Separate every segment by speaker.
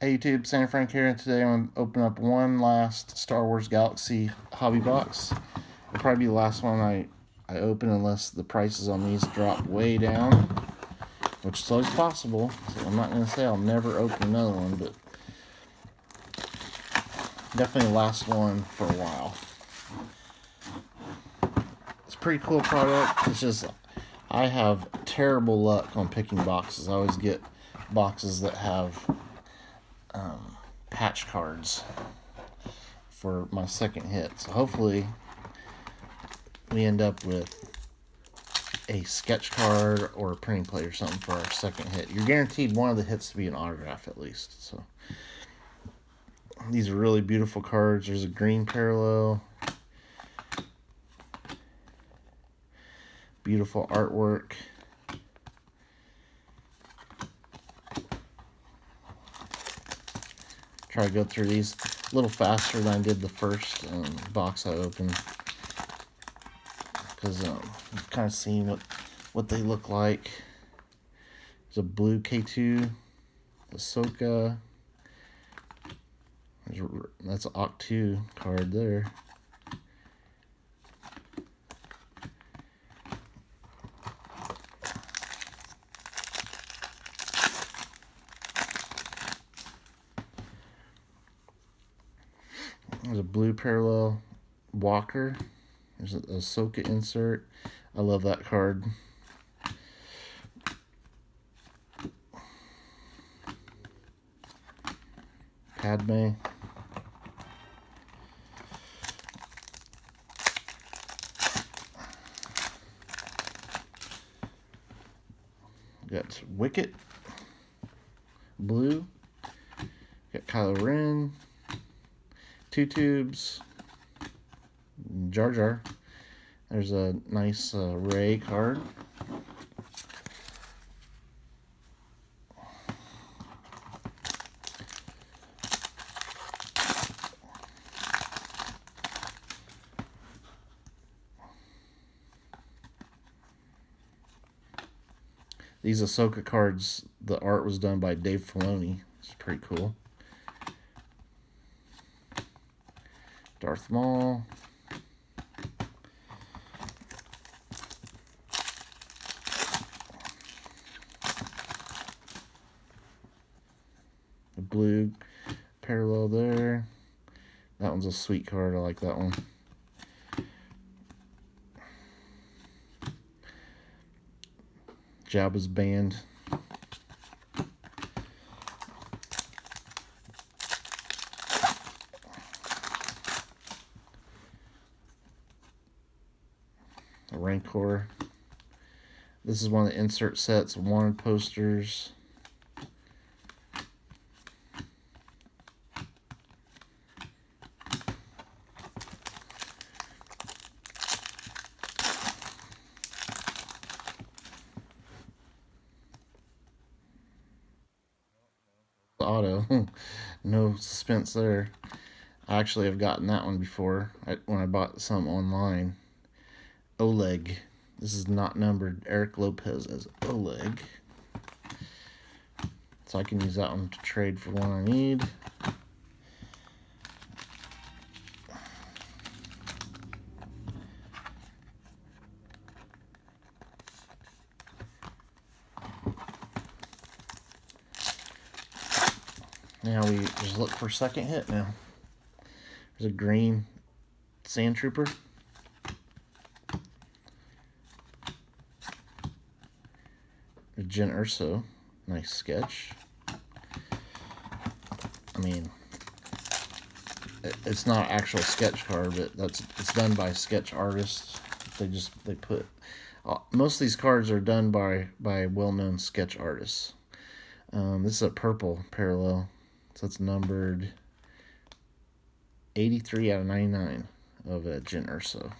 Speaker 1: Hey YouTube, Sandy Frank here, and today I'm going to open up one last Star Wars Galaxy hobby box. It'll probably be the last one I, I open unless the prices on these drop way down, which is always possible. So I'm not going to say I'll never open another one, but definitely the last one for a while. It's a pretty cool product. It's just, I have terrible luck on picking boxes. I always get boxes that have patch cards for my second hit. So hopefully we end up with a sketch card or a printing plate or something for our second hit. You're guaranteed one of the hits to be an autograph at least. So these are really beautiful cards. There's a green parallel. Beautiful artwork. To go through these a little faster than I did the first um, box I opened. Because um, I've kind of seen what, what they look like. There's a blue K2, Ahsoka. There's that's an Octu card there. There's a blue parallel Walker. There's a Ahsoka insert. I love that card. Padme. Got Wicket. Blue. Got Kylo Ren two tubes, Jar Jar. There's a nice uh, Rey card. These Ahsoka cards, the art was done by Dave Filoni. It's pretty cool. Darth Maul. The blue parallel there. That one's a sweet card. I like that one. Jabba's band. Rancor. This is one of the insert sets, wanted posters. Auto, no suspense there. I actually have gotten that one before when I bought some online. Oleg. This is not numbered. Eric Lopez as Oleg. So I can use that one to trade for one I need. Now we just look for second hit now. There's a green sand trooper. Jyn Erso. Nice sketch. I mean, it's not actual sketch card, but that's it's done by sketch artists. They just they put uh, most of these cards are done by by well-known sketch artists. Um, this is a purple parallel, so it's numbered 83 out of 99 of uh, Jyn Erso.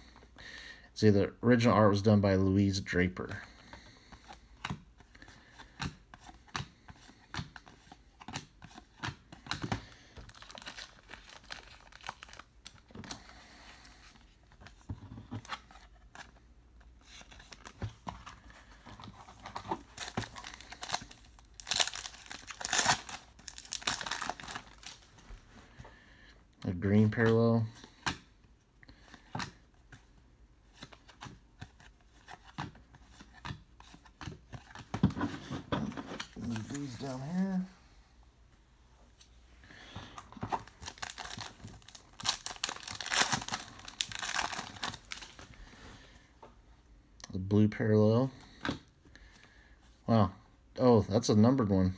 Speaker 1: See, the original art was done by Louise Draper. Green parallel. Move these down here. The blue parallel. Wow. Oh, that's a numbered one.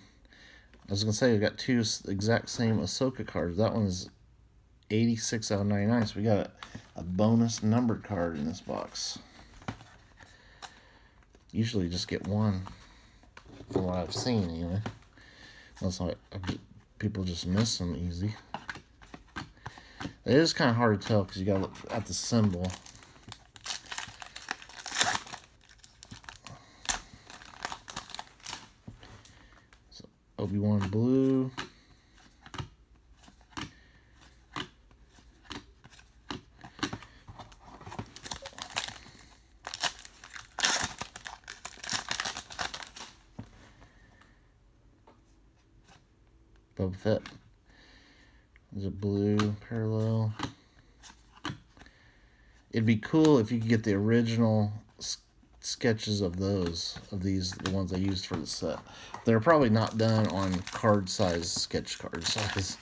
Speaker 1: I was going to say, we got two exact same Ahsoka cards. That one is 86 out of 99, so we got a, a bonus numbered card in this box. Usually just get one, from what I've seen anyway. Unless like people just miss them easy. It is kind of hard to tell because you got to look at the symbol. So Obi-Wan Blue. Boba Fett. There's a blue parallel. It'd be cool if you could get the original sketches of those, of these, the ones I used for the set. They're probably not done on card size, sketch card size,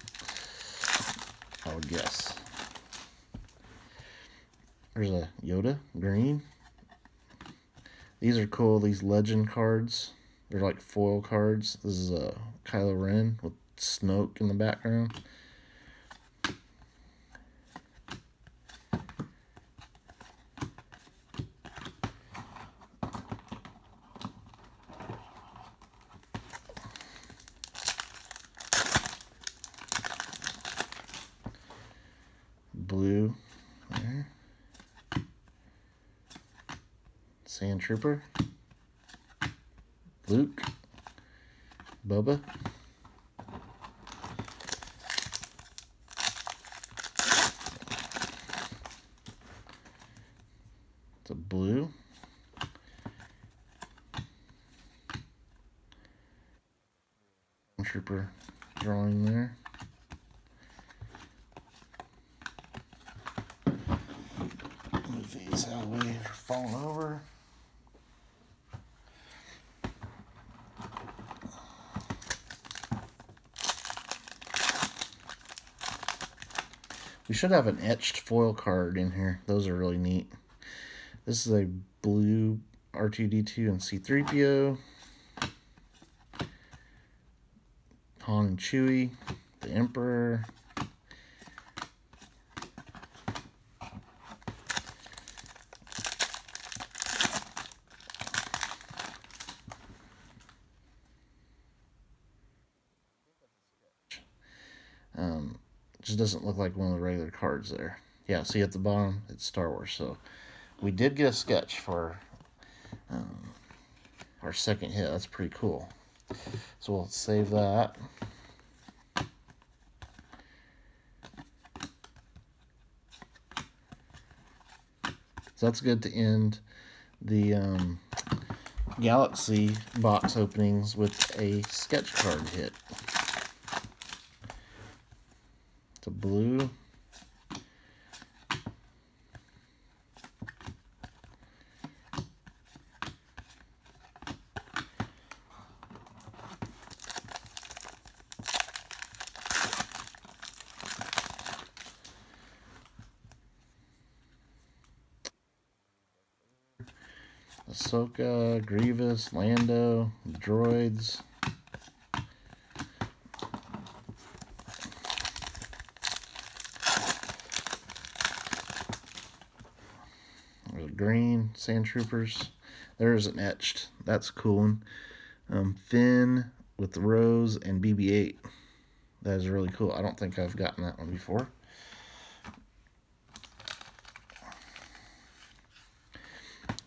Speaker 1: I would guess. There's a Yoda, green. These are cool, these legend cards. They're like foil cards. This is a Kylo Ren with Snoke in the background. blue there. Sand Trooper. Luke. Boba. A blue. Trooper drawing there. these out of the way falling over. We should have an etched foil card in here. Those are really neat. This is a blue R2-D2 and C-3PO. Han and Chewie. The Emperor. Um, just doesn't look like one of the regular cards there. Yeah, see at the bottom, it's Star Wars. So we did get a sketch for um, our second hit. That's pretty cool. So we'll save that. So that's good to end the um, Galaxy box openings with a sketch card hit. It's a blue. Ahsoka, Grievous, Lando, droids. green sand troopers. There's an etched. That's cool. Um, Finn with the rose and BB-8. That is really cool. I don't think I've gotten that one before.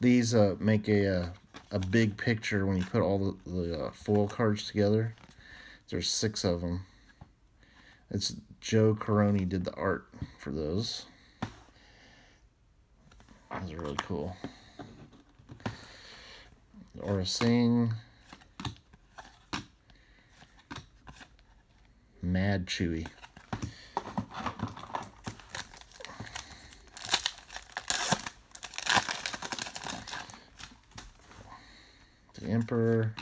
Speaker 1: These uh, make a, a, uh, a big picture when you put all the, the uh, foil cards together. There's six of them. It's Joe Corroney did the art for those. Those are really cool. Aurra Sing. Mad Chewie. Emperor,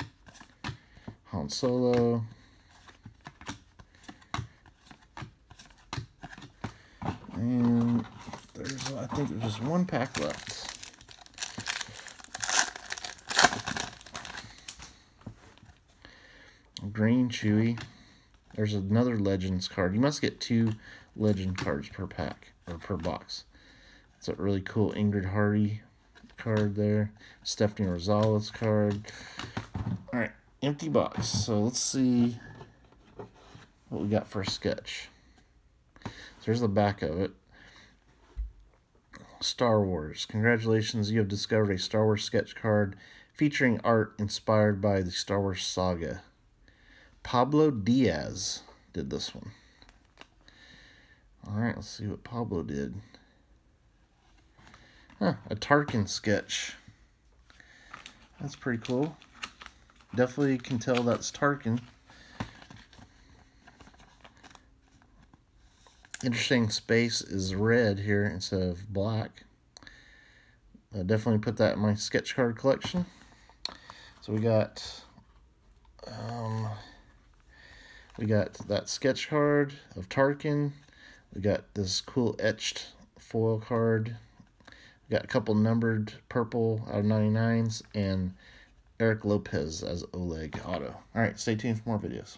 Speaker 1: Han Solo, and there's I think there's just one pack left. Green Chewie. There's another Legends card. You must get two Legend cards per pack or per box. It's a really cool Ingrid Hardy card there. Stephanie Rosales card. All right, empty box. So let's see what we got for a sketch. So there's the back of it. Star Wars. Congratulations, you have discovered a Star Wars sketch card featuring art inspired by the Star Wars saga. Pablo Diaz did this one. All right, let's see what Pablo did. Huh, a Tarkin sketch. That's pretty cool. Definitely can tell that's Tarkin. Interesting space is red here instead of black. I definitely put that in my sketch card collection. So we got um, we got that sketch card of Tarkin. We got this cool etched foil card. Got a couple numbered purple out of 99s and Eric Lopez as Oleg Auto. All right, stay tuned for more videos.